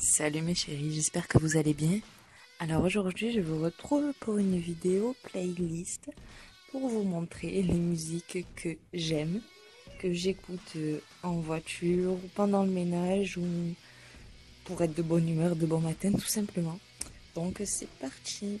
Salut mes chéris, j'espère que vous allez bien. Alors aujourd'hui je vous retrouve pour une vidéo playlist pour vous montrer les musiques que j'aime, que j'écoute euh, en voiture, ou pendant le ménage ou pour être de bonne humeur, de bon matin tout simplement. Donc c'est parti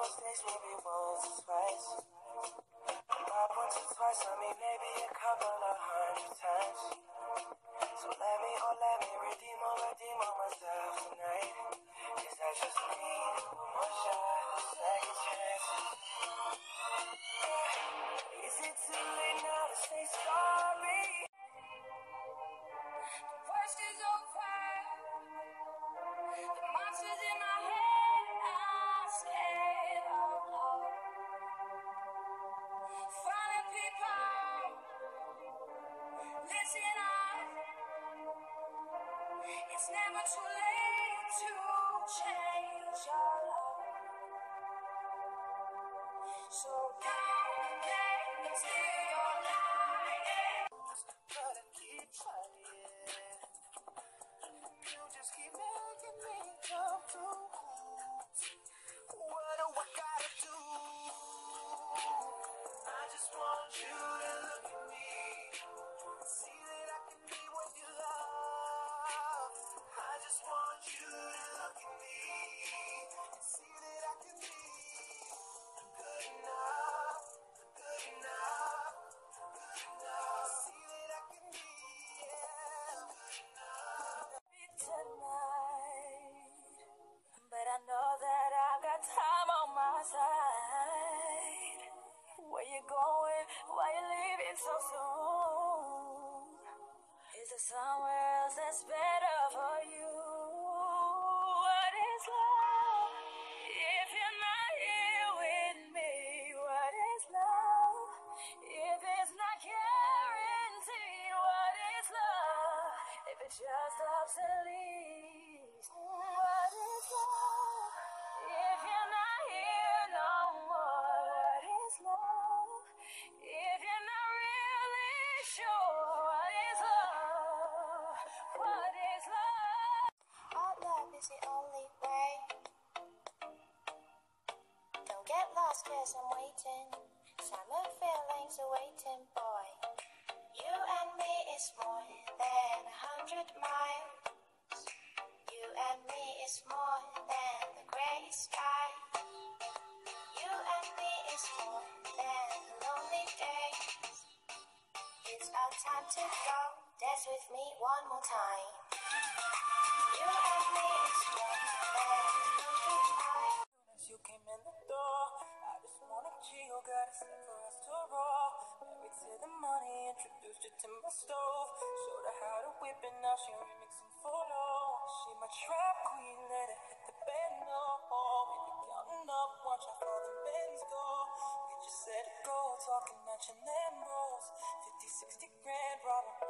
vocês me much will that's bad. yes, I'm waiting. Summer feelings are waiting, boy. You and me is more than a hundred miles. You and me is more than the gray sky. You and me is more than lonely days. It's our time to go. Dance with me one more time. clutching them rolls. 50, 60 grand robber.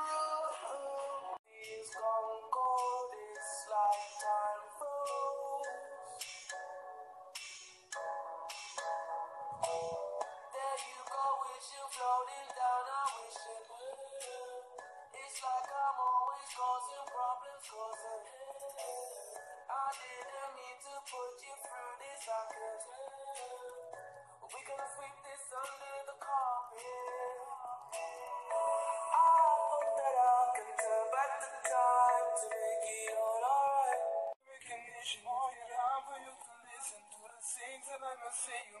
say you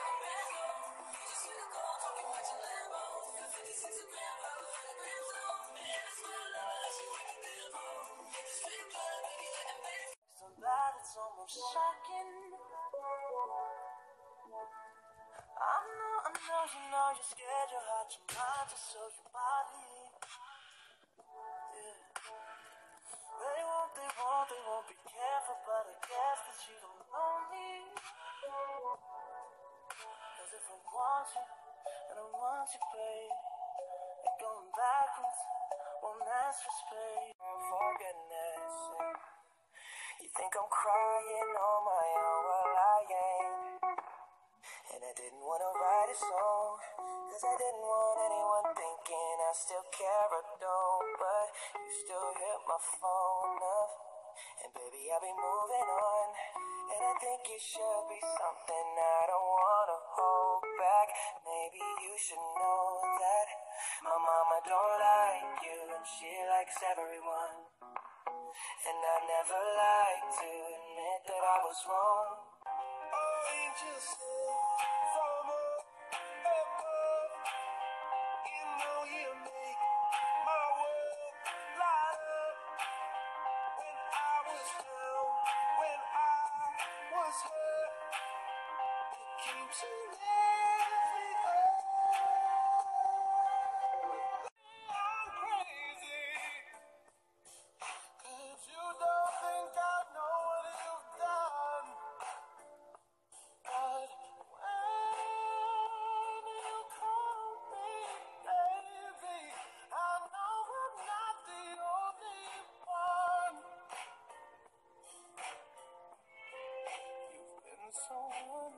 It's almost shocking. I know, I know, you know you're scared, your heart, your mind, your body. Yeah. They won't, they won't, they won't be careful, but I guess that don't know if I want you, I want you, babe, and backwards won't ask for space. Oh, for goodness. You think I'm crying on my own? Well, I ain't. And I didn't wanna write a song, cause I didn't want anyone thinking I still care or don't. But you still hit my phone up, and baby, I'll be moving on. And I think it should be something I don't wanna hold back. Maybe you should know that my mama don't like you, and she likes everyone. And I never like to admit that I was wrong. Above, you know so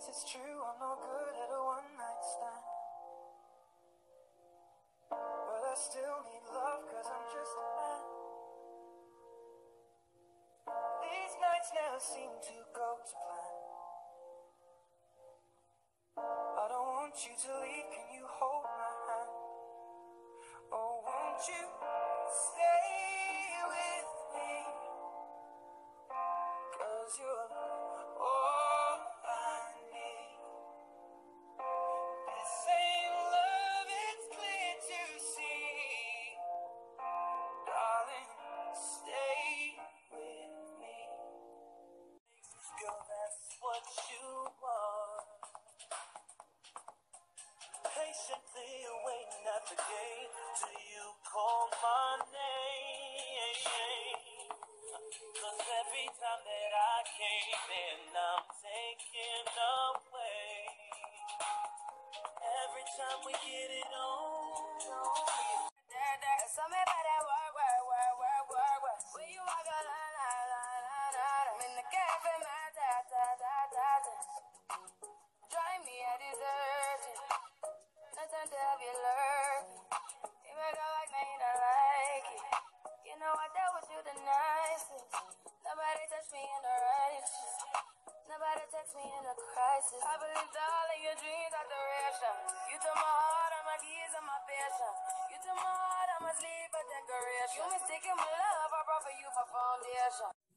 Guess it's true, I'm no good at a one night stand. But I still need love, cause I'm just a man. These nights now seem to go to plan. I don't want you to leave, can you hold my hand? Oh, won't you stay? the gate till you call my name. Cause every time that I came in, I'm taken away. Every time we get in. You took my heart, I'm asleep, a decoration. You mistaken my love, I brought for you for foundation.